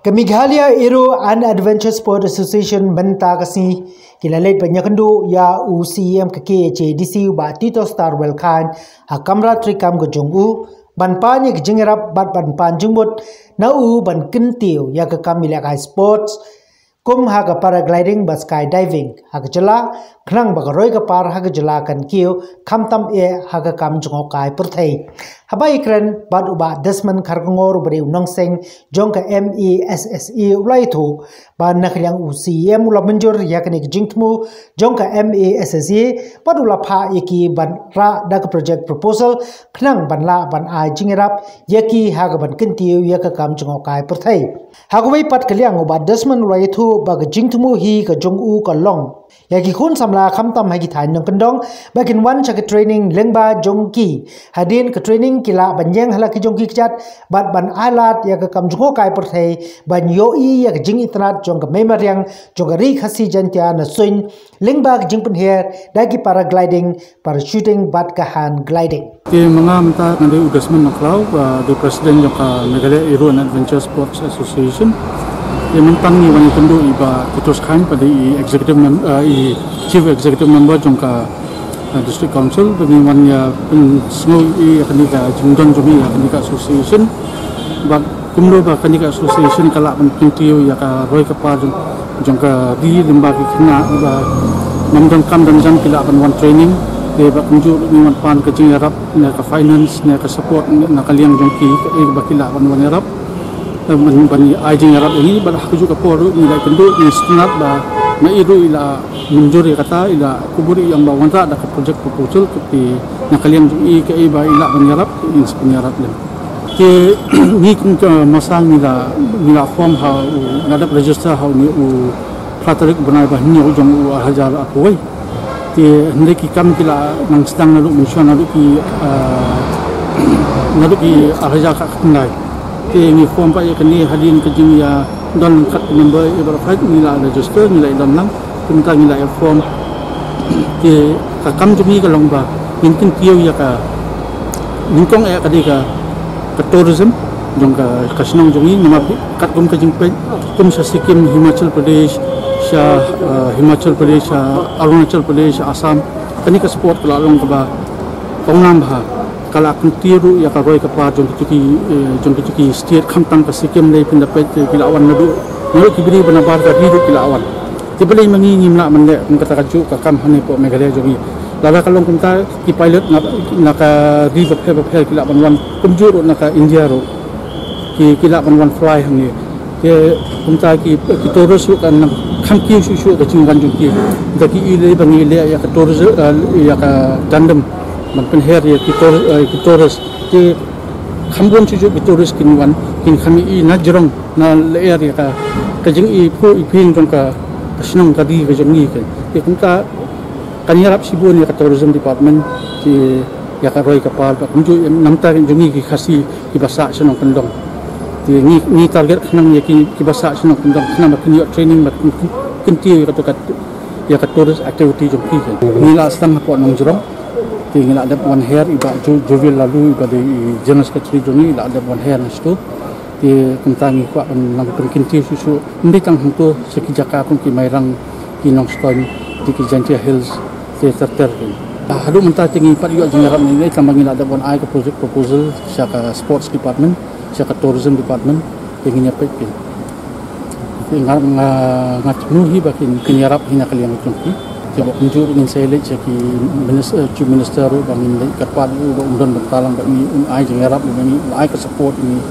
Ke Meghalaya Aero and Adventure Sport Association benta kasi kilalit banyakandu ya UCM ke KHDC ba Tito Star Welkan ha kamra trikam go jongu ban panye ke jengerap bat ban pan jengbot na u ban kentiu ya ke kamila sports kum ha ka paragliding ba skydiving ha ka jala khnang ba roi ka par ha ka jala kan kiu kham tam e ha ka kam jongo kai purthai Habai kren bad uba desman kargongor beri unang seng jong ka MESSE ulai tu ba nakliang UCM ula menjur yakni jingtmu jong ka MESSE bad ula pha yaki ban ra da ka project proposal khnang ban la ban ai jingerap yaki ha ga ban kentiu yak kam jong kai perthai hagwai pat kaliang uba desman ulai tu ba ga hi ka jong u ka long yaki khun samla kham tam ha gi thain nang kendong bakin wan cha ka training lengba jong ki. Hadin ka training kila banjeng hala kijong kichat bat ban alat ya ke kam jungo kai per thei. Ban yo i ya ke jing itnat jong ke memar yang jong ri khasi jantia na suin lingba jing pen her. Da ki paragliding parachuting bat ka hand gliding. Ke mga mata ngade udasman na klau ba the president jong ka megale aero and adventure sports association yang mentang ni wani tendu iba kitos khan pada i executive member i chief executive member jong ka uh, district council. Dengan wan ya pen semua i akan nika jumdan jumi akan nika association. Bak kumlo ba akan nika association kala pen pintiu ya ka roy ka pa jong jong ka di lemba ki kena ba namdang kam dan jang kila akan wan training. De ba kunju ni wan pan ka jing arab na ka finance na ka support na kaliang jong ki e ba kila akan wan arab ai jing arab ini ba ha juga por ni la kendu ni stunat ba na iru ila munjuri kata ila kuburi yang bawa wanita ada projek proposal ke na kalian i ke iba ila penyarap in penyarap lim ke ni kum ke masal ni la ni la form ha ngada register ha ni u pratarik benai ba ni u jong u hajar aku wai ke hendak ki kam kila nang sedang nalu mission nalu ki nalu ki hajar ka kendai ke ni form pa ya kini hadin ke jing ya. Dan kat member ibarat fight nila register nila dalam lang kita nila form. Ke kakam jumi ka long ba? Mintin kiyo ya ka ningkong ya kadi ka ka tourism jong ka kasnong jumi nama kat kum ka jing pe kum sa sikkim himachal pradesh sha himachal pradesh arunachal pradesh assam. Ka support kala long ka ba? Kongnam ba kala kun tiru ya ka roi ka pa jong ki jong ki state kham tang ka sikim le pin da pe ki la awan nadu nadu ki bri bana bar ka hidu ki la awan ti beli mangi ngim la man le kun kata ka ju ka kam hane po megale kalong kun ta ki pilot na na ka ri ba pe ba pe ki la wan kun ju ro na ka india ro. Ki ki la wan fly hang ni. Ke kun ta ki ki toro su kan na kham ki su su ka wan jong ki. Da ki le ya ka toro ya ka tandem man pen her ya kitor kitoros ti khambon chu kitoros kin wan kin khami i na jrong na le er ya ka ka jing i phu i phin jong ka snong ka di ka jong ni ke. Ti kun ta kanyarap sibun ya ka tourism department ti ya ka roi ka pal pa kun ju nam ta jong ni ki khasi ki basa snong kendong. Ti ni ni target khnang ya ki ki basa snong kendong. Khna ma kin training ma kin ti ka to ka ya ka tourist activity jong ki ke. Ni la stang po nong tinggal ada one hair iba jubil lalu iba di jenis kecil joni iba ada one hair nasto di kentangi kuat nang perkinti susu. Ndi tang hunto sekijaka pun ki mairang kinong stone di kijantia hills di terter. Hadu mentah tinggi empat juga jengarap ini tambah ada eye ke project proposal siapa sports department siapa tourism department ingin nyapit pin ngat ngat nuhi bakin kenyarap hina kalian itu Tiba kunjur ingin saya lihat jadi minister, chief minister bangin kat padu undan bertalang bagi ai jengarap bagi ai ke support ini.